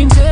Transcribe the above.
can tell